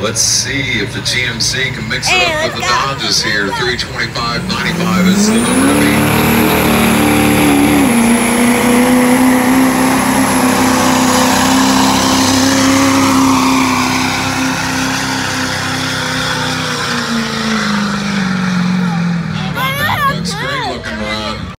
Let's see if the GMC can mix it Hey, up with the. Dodges here. 325, 95, is the number.